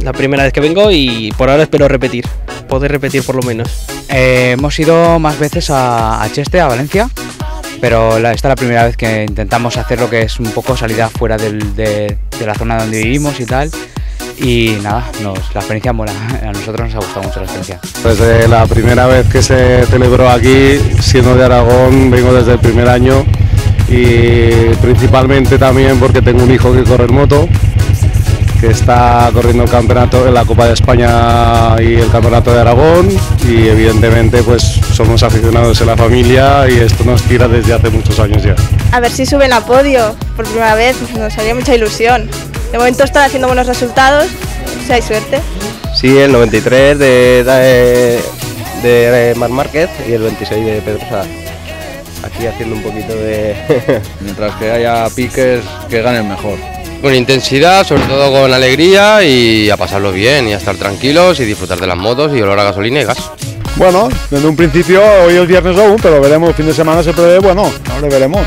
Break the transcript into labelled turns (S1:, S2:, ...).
S1: La primera vez que vengo y por ahora espero repetir, poder repetir por lo menos.
S2: Eh, hemos ido más veces a, a Cheste, a Valencia, pero esta es la primera vez que intentamos hacer lo que es un poco salida fuera de la zona donde vivimos y tal. Y nada, nos, la experiencia mola, a nosotros nos ha gustado mucho la experiencia.
S3: Desde la primera vez que se celebró aquí, siendo de Aragón, vengo desde el primer año y principalmente también porque tengo un hijo que corre en moto, que está corriendo el campeonato en la Copa de España y el Campeonato de Aragón y evidentemente pues somos aficionados en la familia y esto nos tira desde hace muchos años ya.
S4: A ver si suben a podio por primera vez, nos haría mucha ilusión. De momento están haciendo buenos resultados, si hay suerte.
S5: Sí, el 93 de, de, de Mar Márquez y el 26 de Pedro Sá. Aquí haciendo un poquito de...
S6: Mientras que haya piques, que ganen mejor.
S7: Con intensidad, sobre todo con alegría y a pasarlo bien y a estar tranquilos y disfrutar de las motos y olor a gasolina y gas.
S3: Bueno, desde un principio, hoy es viernes aún, pero veremos, el fin de semana se prevé, bueno, ahora veremos.